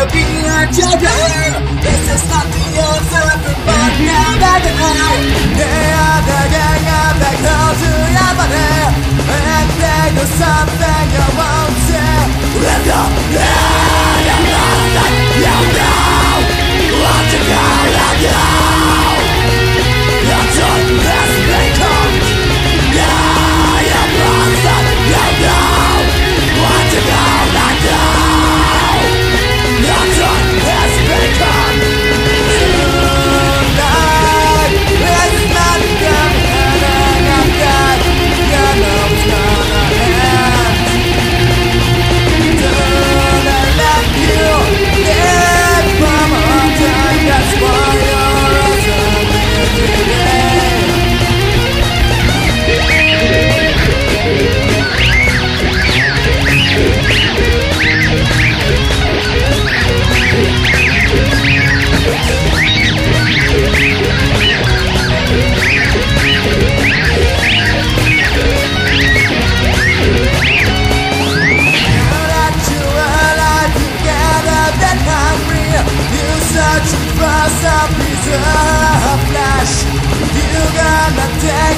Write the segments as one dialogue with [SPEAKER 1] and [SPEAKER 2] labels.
[SPEAKER 1] to be a This is not the answer, but now that I, now that I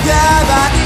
[SPEAKER 1] Together.